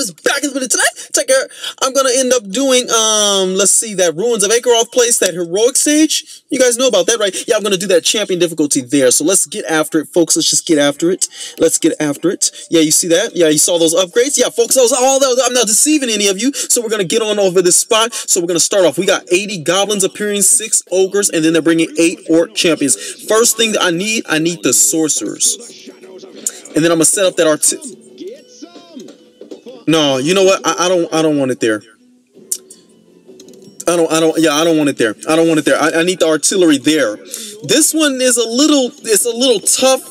is back in minute tonight. Take care. I'm gonna end up doing um, let's see, that Ruins of Acaroth place, that heroic stage. You guys know about that, right? Yeah, I'm gonna do that champion difficulty there. So let's get after it, folks. Let's just get after it. Let's get after it. Yeah, you see that? Yeah, you saw those upgrades? Yeah, folks, those all those. I'm not deceiving any of you. So we're gonna get on over this spot. So we're gonna start off. We got 80 goblins appearing, six ogres, and then they're bringing eight orc champions. First thing that I need, I need the sorcerers. And then I'm gonna set up that art. No, you know what? I, I, don't. I don't want it there. I don't. I don't. Yeah, I don't want it there. I don't want it there. I, I need the artillery there. This one is a little. It's a little tough,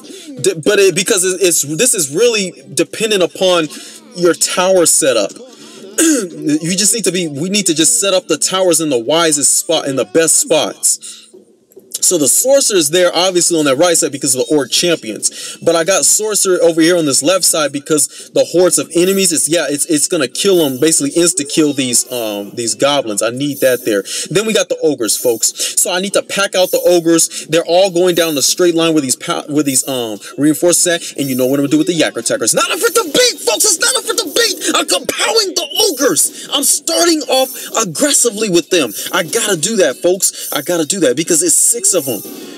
but it, because it's, it's this is really dependent upon your tower setup. you just need to be. We need to just set up the towers in the wisest spot in the best spots. So the sorcerer is there obviously on that right side because of the orc champions. But I got sorcerer over here on this left side because the hordes of enemies, it's yeah, it's it's gonna kill them, basically insta kill these um these goblins. I need that there. Then we got the ogres, folks. So I need to pack out the ogres. They're all going down the straight line with these with these um reinforced set, and you know what I'm gonna do with the yak attackers. Not up for beat, folks. It's not up for debate. I'm compelling the ogres. I'm starting off aggressively with them. I gotta do that, folks. I gotta do that because it's six of of them.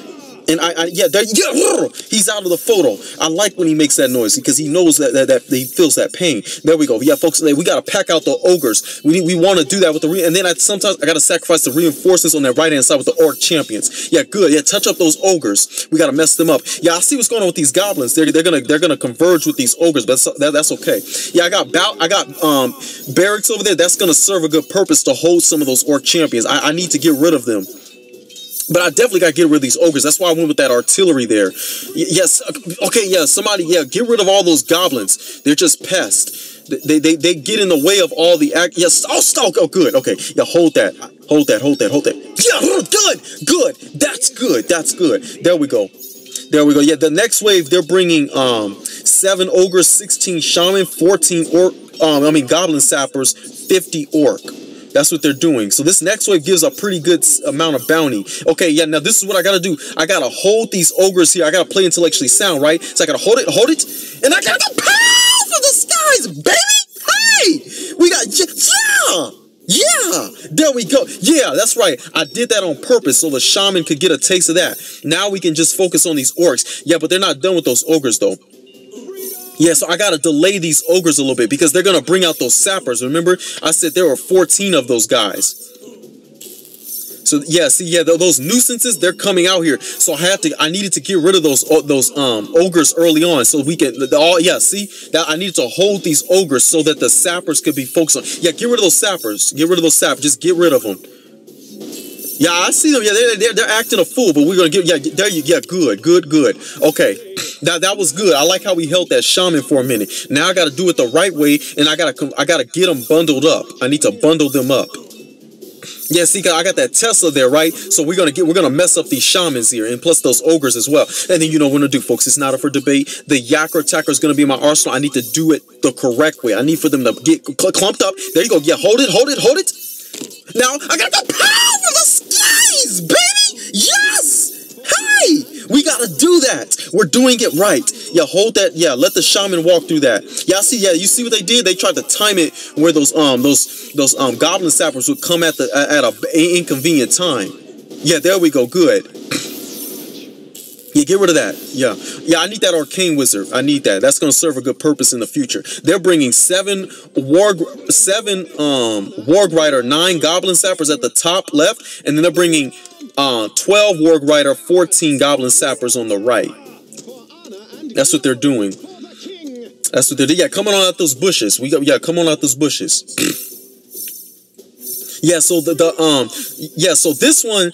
And I, I yeah, yeah, he's out of the photo. I like when he makes that noise because he knows that, that, that he feels that pain. There we go. Yeah, folks, we got to pack out the ogres. We we want to do that with the re and then I sometimes I got to sacrifice the reinforcements on that right hand side with the orc champions. Yeah, good. Yeah, touch up those ogres. We got to mess them up. Yeah, I see what's going on with these goblins. They're they're gonna they're gonna converge with these ogres, but that's, that, that's okay. Yeah, I got bout I got um barracks over there. That's gonna serve a good purpose to hold some of those orc champions. I, I need to get rid of them. But I definitely got to get rid of these ogres. That's why I went with that artillery there. Y yes. Okay. Yeah. Somebody. Yeah. Get rid of all those goblins. They're just pests. They, they, they get in the way of all the act. Yes. Oh, stop. Oh, good. Okay. Yeah. Hold that. Hold that. Hold that. Hold that. Yeah. Good. Good. That's good. That's good. There we go. There we go. Yeah. The next wave, they're bringing um seven ogres, 16 shaman, 14 orc. Um, I mean goblin sappers, 50 orc. That's what they're doing. So this next wave gives a pretty good amount of bounty. Okay, yeah, now this is what I gotta do. I gotta hold these ogres here. I gotta play intellectually sound, right? So I gotta hold it, hold it, and I gotta go pow for the skies, baby! Hey! We got, yeah! Yeah, there we go. Yeah, that's right. I did that on purpose so the shaman could get a taste of that. Now we can just focus on these orcs. Yeah, but they're not done with those ogres though. Yeah, so I gotta delay these ogres a little bit because they're gonna bring out those sappers. Remember, I said there were 14 of those guys. So yeah, see, yeah, those nuisances they're coming out here. So I have to, I needed to get rid of those those um ogres early on, so we can all yeah. See that I needed to hold these ogres so that the sappers could be focused on. Yeah, get rid of those sappers. Get rid of those sappers. Just get rid of them. Yeah, I see them. Yeah, they're, they're, they're acting a fool, but we're gonna get. Yeah, there you. Yeah, good, good, good. Okay, that that was good. I like how we held that shaman for a minute. Now I got to do it the right way, and I gotta I gotta get them bundled up. I need to bundle them up. Yeah, see, I got that Tesla there, right? So we're gonna get, we're gonna mess up these shamans here, and plus those ogres as well. And then you know what we're gonna do, folks. It's not up for debate. The Yakr attacker is gonna be my arsenal. I need to do it the correct way. I need for them to get cl clumped up. There you go. Yeah, hold it, hold it, hold it. Now I gotta go pow for the skies, baby! Yes! Hey! We gotta do that. We're doing it right. Yeah, hold that. Yeah, let the shaman walk through that. Yeah, I see. Yeah, you see what they did? They tried to time it where those um those those um goblin sappers would come at the at a inconvenient time. Yeah, there we go. Good. Yeah, get rid of that. Yeah. Yeah, I need that arcane wizard. I need that. That's going to serve a good purpose in the future. They're bringing seven warg seven um warg rider, nine goblin sappers at the top left, and then they're bringing uh 12 warg rider, 14 goblin sappers on the right. That's what they're doing. That's what they're doing. Yeah, come on out those bushes. We got yeah, come on out those bushes. yeah, so the, the um yeah, so this one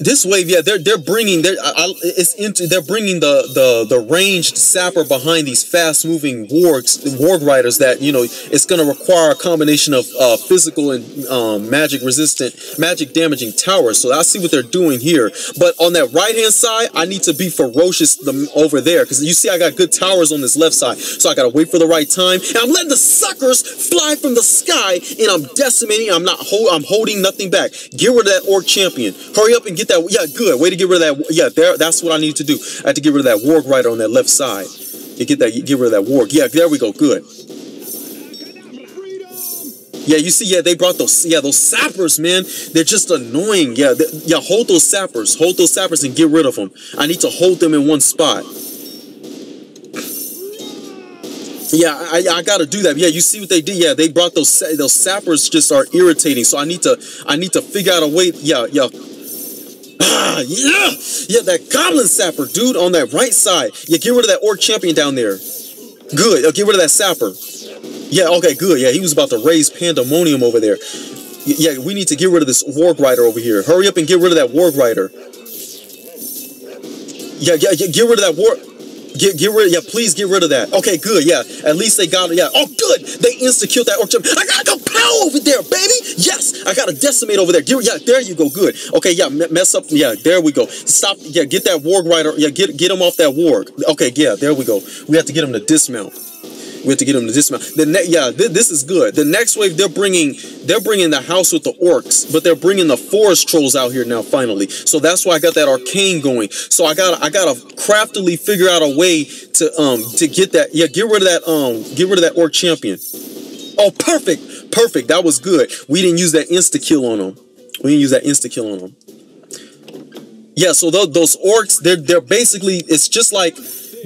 this wave, yeah, they're they're bringing they're I, it's into they're bringing the the the ranged sapper behind these fast moving wargs warg riders that you know it's going to require a combination of uh, physical and um, magic resistant magic damaging towers. So I see what they're doing here, but on that right hand side, I need to be ferocious them over there because you see I got good towers on this left side, so I got to wait for the right time, and I'm letting the suckers fly from the sky, and I'm decimating. I'm not hold, I'm holding nothing back. Get rid of that orc champion. Hurry up and get that. Yeah, good. Way to get rid of that. Yeah, there. That's what I need to do. I have to get rid of that warg rider on that left side. You get that. Get rid of that warg. Yeah, there we go. Good. Yeah, you see, yeah, they brought those, yeah, those sappers, man. They're just annoying. Yeah, yeah, hold those sappers, hold those sappers, and get rid of them. I need to hold them in one spot. Yeah, I, I gotta do that. Yeah, you see what they did? Yeah, they brought those those sappers just are irritating. So I need to I need to figure out a way. Yeah, yeah. Ah, yeah, yeah, that goblin sapper, dude, on that right side. Yeah, get rid of that orc champion down there. Good. Uh, get rid of that sapper. Yeah, okay, good. Yeah, he was about to raise pandemonium over there. Yeah, we need to get rid of this warg rider over here. Hurry up and get rid of that warg rider. Yeah, yeah, yeah get rid of that war. Get get rid. Of yeah, please get rid of that. Okay, good. Yeah, at least they got it. Yeah. Oh, good. They insta killed that orc. I gotta go pow over there, baby. Yes, I gotta decimate over there. Get, yeah, there you go. Good. Okay, yeah, mess up. Yeah, there we go. Stop. Yeah, get that warg rider. Yeah, get get him off that warg. Okay, yeah, there we go. We have to get him to dismount. We have to get them to dismount. The ne- yeah, th this is good. The next wave they're bringing they're bringing the house with the orcs, but they're bringing the forest trolls out here now finally. So that's why I got that arcane going. So I got I got to craftily figure out a way to um to get that yeah get rid of that um get rid of that orc champion. Oh, perfect, perfect. That was good. We didn't use that insta kill on them. We didn't use that insta kill on them. Yeah, so those, those orcs, they're they're basically it's just like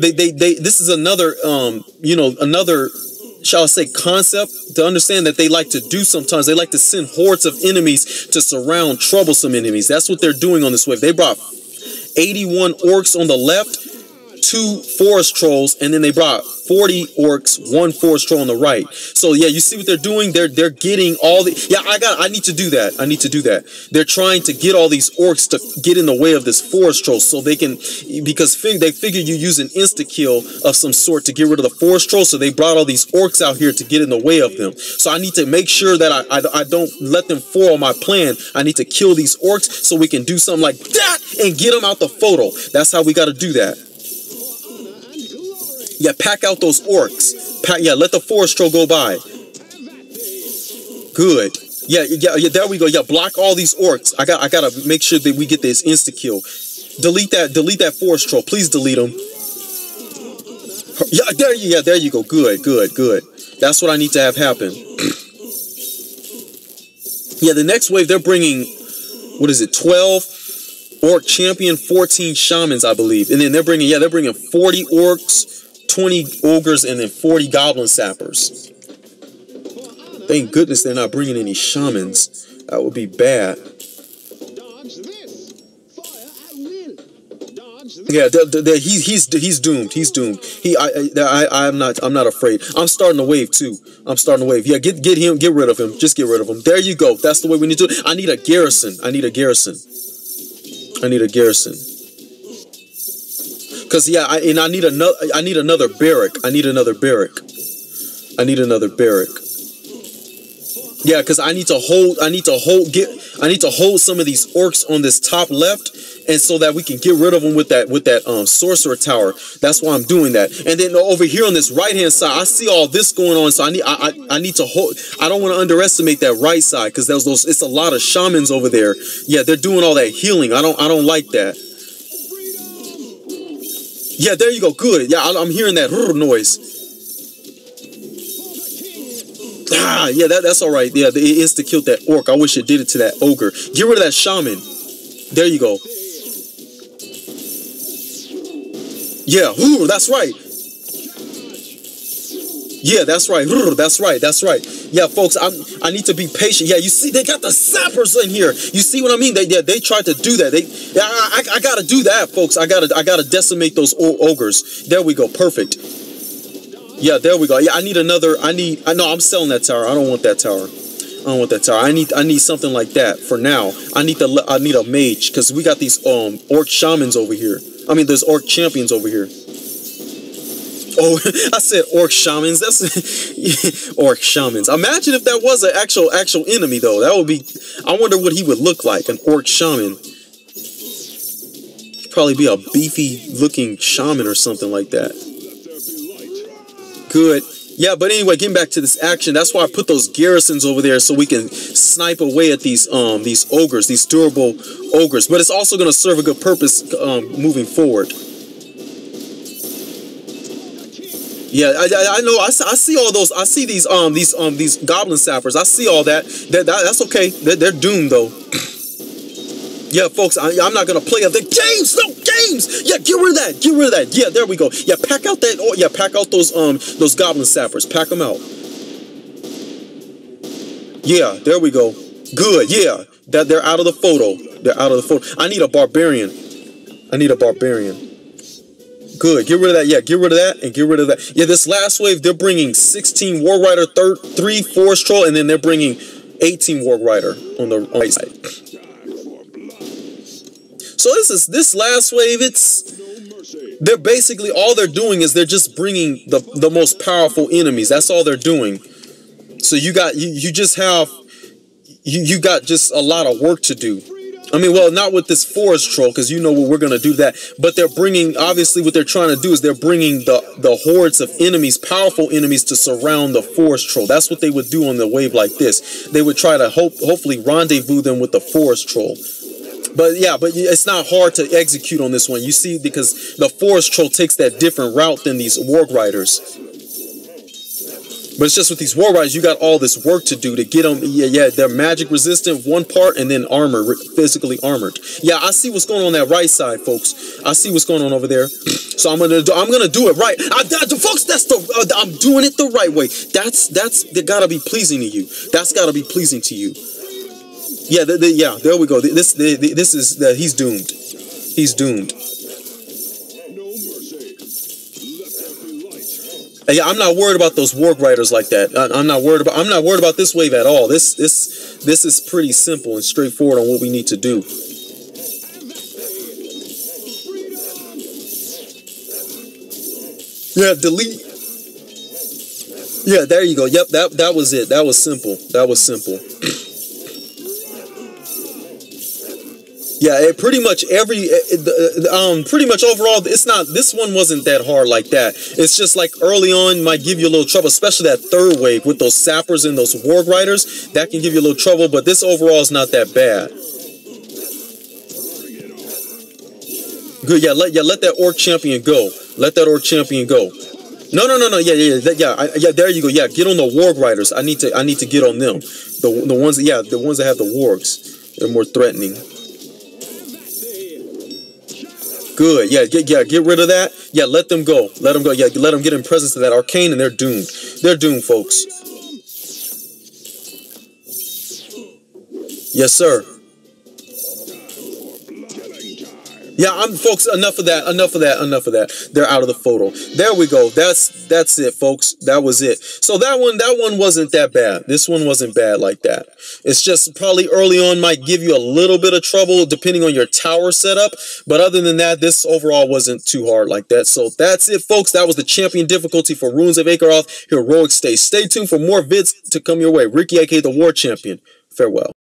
they, they, they, this is another, um, you know, another, shall I say, concept to understand that they like to do sometimes. They like to send hordes of enemies to surround troublesome enemies. That's what they're doing on this wave. They brought 81 orcs on the left, two forest trolls, and then they brought 40 orcs, one forest troll on the right. So yeah, you see what they're doing? They're they're getting all the yeah. I got. I need to do that. I need to do that. They're trying to get all these orcs to get in the way of this forest troll, so they can because fig, they figure you use an insta kill of some sort to get rid of the forest troll. So they brought all these orcs out here to get in the way of them. So I need to make sure that I I, I don't let them foil my plan. I need to kill these orcs so we can do something like that and get them out the photo. That's how we got to do that. Yeah, pack out those orcs. Pack, yeah, let the forest troll go by. Good. Yeah, yeah, yeah. There we go. Yeah, block all these orcs. I got, I gotta make sure that we get this insta kill. Delete that. Delete that forest troll. Please delete him. Yeah, there you. Yeah, there you go. Good, good, good. That's what I need to have happen. yeah, the next wave they're bringing. What is it? Twelve orc champion, fourteen shamans, I believe, and then they're bringing. Yeah, they're bringing forty orcs 20 ogres and then 40 goblin sappers. Thank goodness they're not bringing any shamans. That would be bad. Yeah, the, the, he's he's he's doomed. He's doomed. He I, I I'm not I'm not afraid. I'm starting a wave too. I'm starting a wave. Yeah, get get him. Get rid of him. Just get rid of him. There you go. That's the way we need to. I need a garrison. I need a garrison. I need a garrison. Cause yeah, I, and I need another. I need another barrack. I need another barrack. I need another barrack. Yeah, cause I need to hold. I need to hold. Get. I need to hold some of these orcs on this top left, and so that we can get rid of them with that with that um, sorcerer tower. That's why I'm doing that. And then over here on this right hand side, I see all this going on. So I need. I I, I need to hold. I don't want to underestimate that right side because there's those. It's a lot of shamans over there. Yeah, they're doing all that healing. I don't. I don't like that. Yeah, there you go. Good. Yeah, I'm hearing that noise. Ah, yeah, that, that's all right. Yeah, it insta killed that orc. I wish it did it to that ogre. Get rid of that shaman. There you go. Yeah, ooh, that's right. Yeah, that's right. That's right. That's right. Yeah, folks, I'm, I need to be patient. Yeah, you see, they got the sappers in here. You see what I mean? They yeah, they tried to do that. They, I, I, I gotta do that, folks. I gotta, I gotta decimate those ogres. There we go. Perfect. Yeah, there we go. Yeah, I need another. I need. I know I'm selling that tower. I don't want that tower. I don't want that tower. I need. I need something like that for now. I need the. I need a mage because we got these um orc shamans over here. I mean, there's orc champions over here. Oh, I said orc shamans. That's orc shamans. Imagine if that was an actual actual enemy though. That would be. I wonder what he would look like. An orc shaman. He'd probably be a beefy looking shaman or something like that. Good. Yeah, but anyway, getting back to this action, that's why I put those garrisons over there so we can snipe away at these um these ogres, these durable ogres. But it's also going to serve a good purpose um, moving forward. Yeah, I, I, I know. I, I see all those. I see these um these um these goblin sappers. I see all that. That, that that's okay. They're, they're doomed though. Yeah, folks, I, I'm not gonna play the games. No games. Yeah, get rid of that. Get rid of that. Yeah, there we go. Yeah, pack out that. Oh, yeah, pack out those um those goblin sappers. Pack them out. Yeah, there we go. Good. Yeah, that they're out of the photo. They're out of the photo. I need a barbarian. I need a barbarian. Good. Get rid of that. Yeah, get rid of that and get rid of that. Yeah, this last wave, they're bringing 16 Warg Rider, third, three Forest Troll, and then they're bringing 18 Warg Rider on the right side. So this is this last wave. It's they're basically all they're doing is they're just bringing the the most powerful enemies. That's all they're doing. So you got you you just have you you got just a lot of work to do. I mean, well, not with this forest troll because you know what we're gonna do that. But they're bringing obviously what they're trying to do is they're bringing the the hordes of enemies, powerful enemies, to surround the forest troll. That's what they would do on the wave like this. They would try to hope hopefully rendezvous them with the forest troll. But yeah, but it's not hard to execute on this one. You see, because the forest troll takes that different route than these warg riders. But it's just with these warg riders, you got all this work to do to get them. Yeah, yeah, they're magic resistant one part, and then armor, physically armored. Yeah, I see what's going on that right side, folks. I see what's going on over there. So I'm gonna, do, I'm gonna do it right. I, that, folks, that's the, uh, I'm doing it the right way. That's that's that gotta be pleasing to you. That's gotta be pleasing to you. Yeah, the, the, yeah. There we go. This the, this is that he's doomed. He's doomed. And yeah, I'm not worried about those warg riders like that. I, I'm not worried about. I'm not worried about this wave at all. This this this is pretty simple and straightforward on what we need to do. Yeah, delete. Yeah, there you go. Yep, that that was it. That was simple. That was simple. Yeah, pretty much every eh, eh, it, it, eh, um pretty much overall it's not this one wasn't that hard like that. It's just like early on might give you a little trouble, especially that third wave with those sappers and those warg riders. That can give you a little trouble, but this overall is not that bad. Good, yeah, let yeah let that orc champion go. Let that orc champion go. No, no, no, no. Yeah, yeah, yeah, yeah. I, yeah, there you go. Yeah, get on the warg riders. I need to, I need to get on them. The the ones, yeah, the ones that have the wargs. They're more threatening. Good. Yeah, get yeah, get rid of that. Yeah, let them go. Let them go. Yeah, let them get in presence of that arcane, and they're doomed. They're doomed, folks. Yes, sir. Yeah, I'm folks. Enough of that. Enough of that. Enough of that. They're out of the photo. There we go. That's that's it, folks. That was it. So that one, that one wasn't that bad. This one wasn't bad like that. It's just probably early on might give you a little bit of trouble depending on your tower setup. But other than that, this overall wasn't too hard like that. So that's it, folks. That was the champion difficulty for Ruins of Acaroth Heroic Stage. Stay tuned for more vids to come your way. Ricky, aka the War Champion. Farewell.